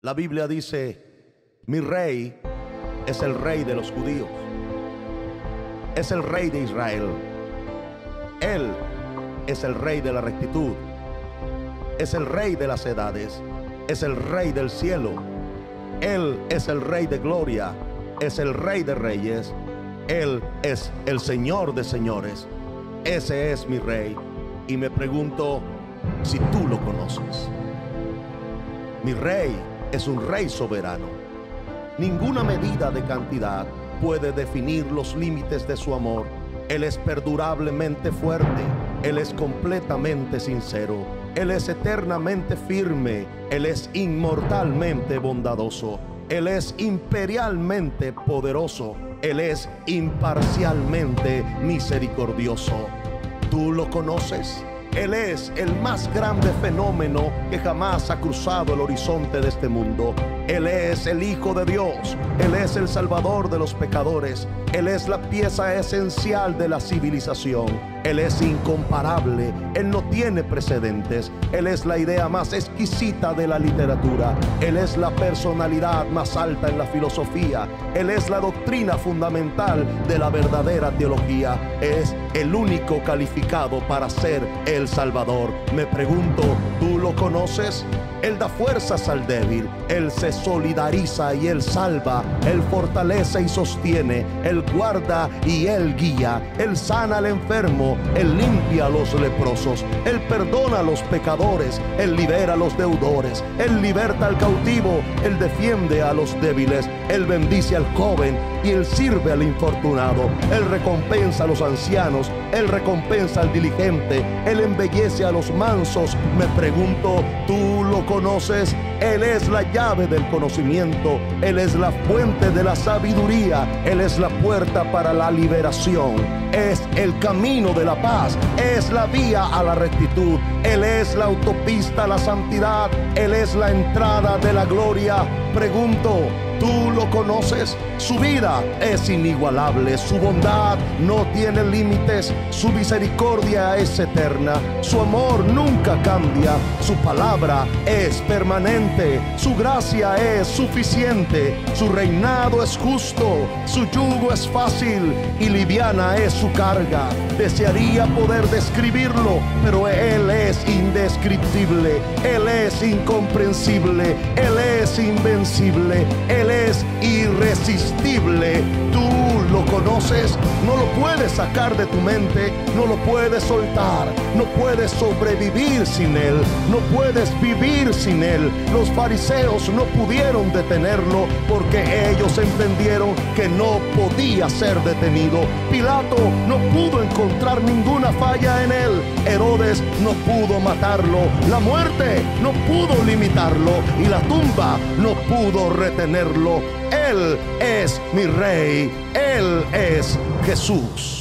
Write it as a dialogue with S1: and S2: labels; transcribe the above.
S1: La Biblia dice, mi rey es el rey de los judíos, es el rey de Israel, Él es el rey de la rectitud, es el rey de las edades, es el rey del cielo, Él es el rey de gloria, es el rey de reyes, Él es el Señor de señores, ese es mi rey. Y me pregunto si tú lo conoces. Mi rey es un rey soberano. Ninguna medida de cantidad puede definir los límites de su amor. Él es perdurablemente fuerte, Él es completamente sincero, Él es eternamente firme, Él es inmortalmente bondadoso, Él es imperialmente poderoso, Él es imparcialmente misericordioso. ¿Tú lo conoces? Él es el más grande fenómeno que jamás ha cruzado el horizonte de este mundo. Él es el Hijo de Dios. Él es el Salvador de los pecadores. Él es la pieza esencial de la civilización. Él es incomparable. Él no tiene precedentes. Él es la idea más exquisita de la literatura. Él es la personalidad más alta en la filosofía. Él es la doctrina fundamental de la verdadera teología. Es el único calificado para ser el Salvador. Me pregunto, ¿tú lo conoces? Él da fuerzas al débil, Él se solidariza y Él salva, Él fortalece y sostiene, Él guarda y Él guía, Él sana al enfermo, Él limpia a los leprosos, Él perdona a los pecadores, Él libera a los deudores, Él liberta al cautivo, Él defiende a los débiles, Él bendice al joven y Él sirve al infortunado, Él recompensa a los ancianos, Él recompensa al diligente, Él embellece a los mansos. Me pregunto, ¿tú lo conoces? Él es la llave del conocimiento, Él es la fuente de la sabiduría, Él es la puerta para la liberación, es el camino de la paz, es la vía a la rectitud, Él es la autopista a la santidad, Él es la entrada de la gloria. Pregunto, ¿Tú lo conoces? Su vida es inigualable, su bondad no tiene límites, su misericordia es eterna, su amor nunca cambia, su palabra es permanente, su gracia es suficiente, su reinado es justo, su yugo es fácil y liviana es su carga. Desearía poder describirlo, pero Él es indescriptible, Él es incomprensible, Él es invencible, Él es irresistible. No lo puedes sacar de tu mente, no lo puedes soltar, no puedes sobrevivir sin Él, no puedes vivir sin Él. Los fariseos no pudieron detenerlo porque ellos entendieron que no podía ser detenido. Pilato no pudo encontrar ninguna falla en Él. Herodes no pudo matarlo. La muerte no pudo limitarlo y la tumba no pudo retenerlo. Él es mi rey, Él es Jesús.